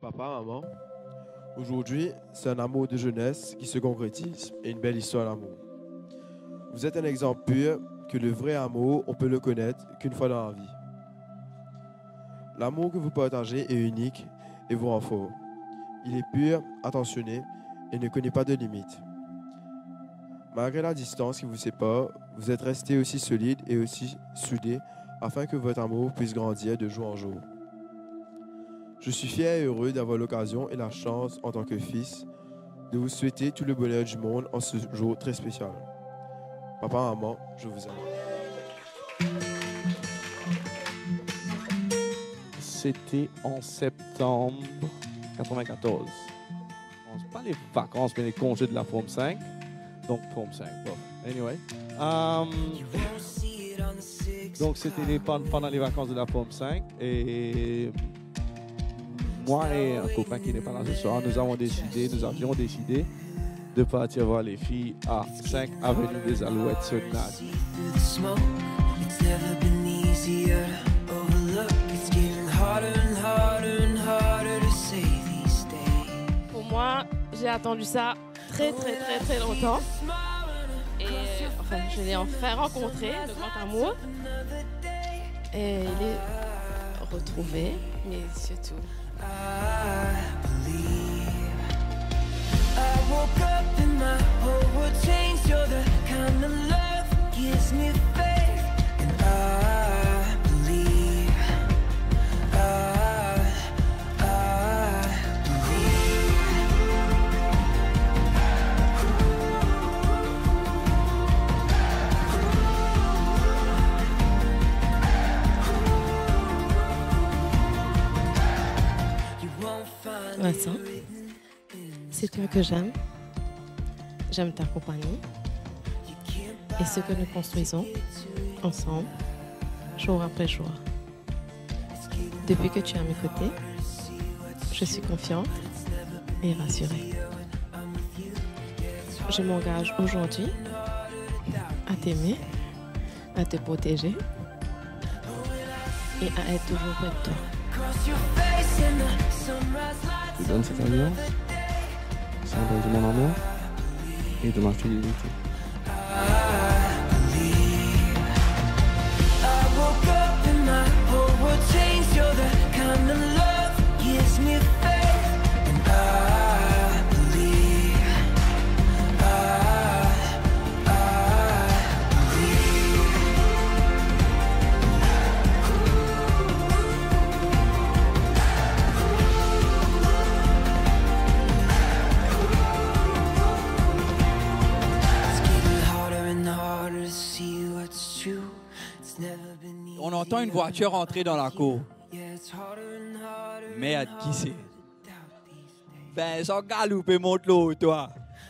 Papa, maman, aujourd'hui, c'est un amour de jeunesse qui se concrétise et une belle histoire d'amour. Vous êtes un exemple pur que le vrai amour, on peut le connaître qu'une fois dans la vie. L'amour que vous partagez est unique et vous rend fort. Il est pur, attentionné et ne connaît pas de limites. Malgré la distance qui vous sépare, vous êtes restés aussi solide et aussi soudés afin que votre amour puisse grandir de jour en jour. Je suis fier et heureux d'avoir l'occasion et la chance, en tant que fils, de vous souhaiter tout le bonheur du monde en ce jour très spécial. Papa, maman, je vous aime. C'était en septembre 94. Bon, c'est pas les vacances, mais les congés de la Forme 5. Donc, Forme 5. Bon, anyway. Um, donc, c'était pendant les vacances de la Forme 5. Et moi et un copain qui n'est pas là ce soir, nous avons décidé, nous avions décidé de partir voir les filles à 5 Avenue des Alouettes days. Pour moi, j'ai attendu ça très très très très longtemps. Et je l'ai enfin rencontré, le grand amour. Et il est retrouvé, mais surtout, I believe. Vincent, c'est toi que j'aime. J'aime ta compagnie et ce que nous construisons ensemble, jour après jour. Depuis que tu es à mes côtés, je suis confiante et rassurée. Je m'engage aujourd'hui à t'aimer, à te protéger et à être toujours près de toi. Je lui donne cette alliance. Ça, dans une même alliance. Et de ma fidélité. On entend une voiture entrer dans la cour. Merde, qui c'est? Ben, son galoupé monte l'eau, toi.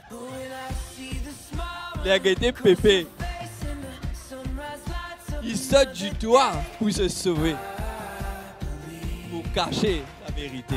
But when I see the smile Les gars étaient pépés. face and the sunrise lights up, Il saute du toit pour se sauver. Pour cacher la vérité.